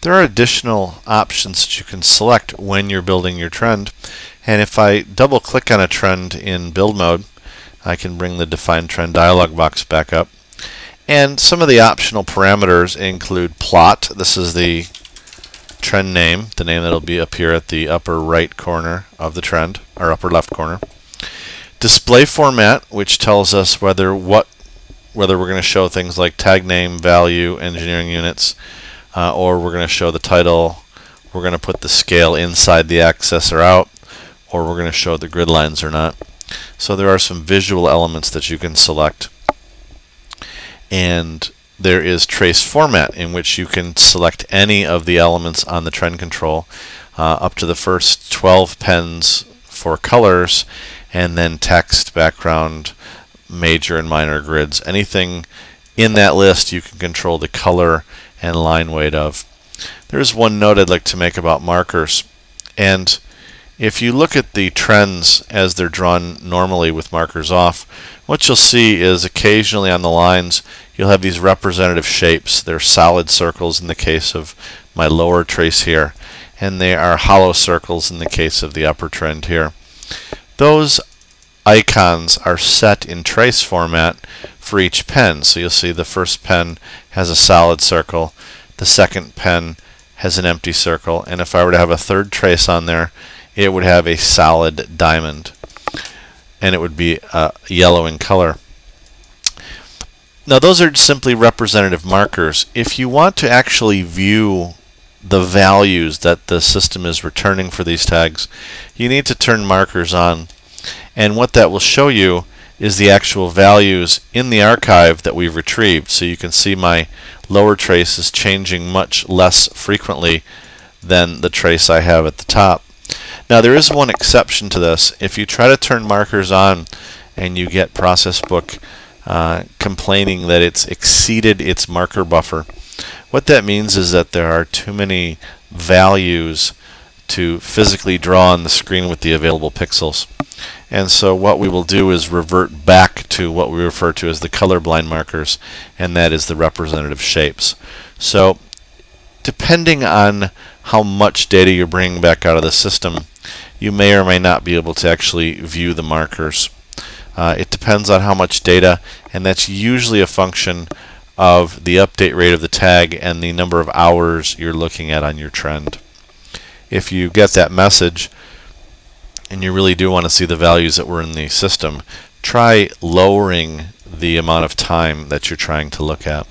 There are additional options that you can select when you're building your trend. And if I double click on a trend in build mode, I can bring the define trend dialog box back up. And some of the optional parameters include plot. This is the trend name, the name that will be up here at the upper right corner of the trend, or upper left corner. Display format, which tells us whether what whether we're going to show things like tag name, value, engineering units, uh, or we're going to show the title, we're going to put the scale inside the axis or out, or we're going to show the grid lines or not. So there are some visual elements that you can select. And there is trace format in which you can select any of the elements on the trend control uh, up to the first 12 pens for colors and then text, background, major and minor grids. Anything in that list you can control the color and line weight of. There's one note I'd like to make about markers. And if you look at the trends as they're drawn normally with markers off, what you'll see is occasionally on the lines you'll have these representative shapes. They're solid circles in the case of my lower trace here, and they are hollow circles in the case of the upper trend here. Those icons are set in trace format for each pen. So you'll see the first pen has a solid circle, the second pen has an empty circle, and if I were to have a third trace on there, it would have a solid diamond, and it would be uh, yellow in color. Now those are simply representative markers. If you want to actually view the values that the system is returning for these tags, you need to turn markers on. And what that will show you is the actual values in the archive that we've retrieved. So you can see my lower trace is changing much less frequently than the trace I have at the top. Now there is one exception to this. If you try to turn markers on and you get ProcessBook uh, complaining that it's exceeded its marker buffer. What that means is that there are too many values to physically draw on the screen with the available pixels. And so what we will do is revert back to what we refer to as the colorblind markers, and that is the representative shapes. So depending on how much data you're bringing back out of the system, you may or may not be able to actually view the markers. Uh, it depends on how much data, and that's usually a function of the update rate of the tag and the number of hours you're looking at on your trend. If you get that message and you really do want to see the values that were in the system, try lowering the amount of time that you're trying to look at.